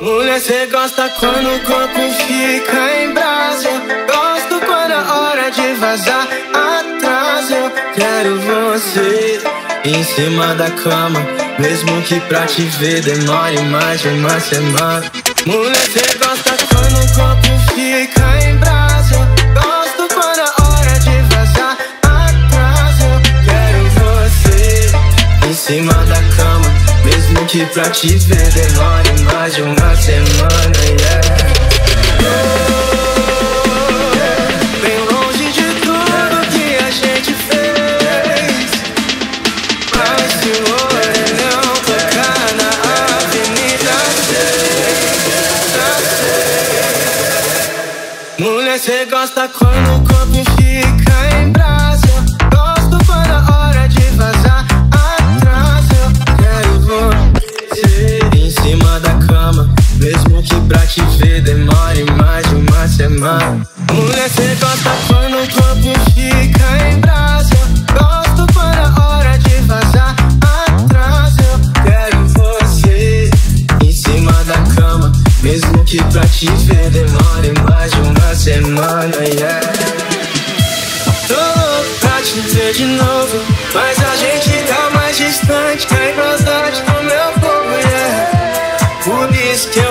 Mulher, cê gosta quando o corpo fica em brasa. Gosto quando é hora de vazar atrás. Eu quero você em cima da cama. Mesmo que pra te ver demore mais de uma semana. Mulher, cê gosta quando o corpo fica em brasa. Gosto quando é hora de vazar atrás. Eu quero você em cima da cama. Que pra te ver. Demore mais de uma semana, yeah. Bem longe de tudo Mulher, cê gosta quando o corpo fica em brasa. Gosto quando é hora de vazar atrás. Eu quero você em cima da cama. Mesmo que pra te ver demore mais de uma semana, yeah. Tô louco pra te ver de novo. Mas a gente tá mais distante a igualdade do meu povo, yeah. Por isso que eu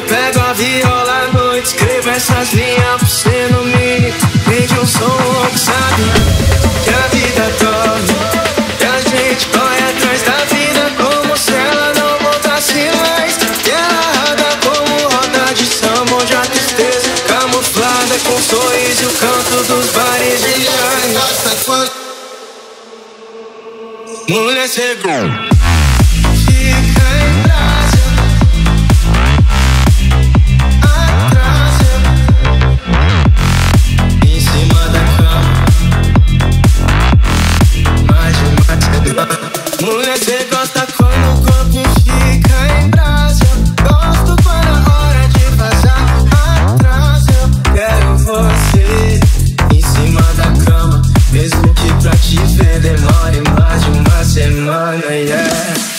da cama. Mesmo que pra te ver demore mais de uma semana, yeah.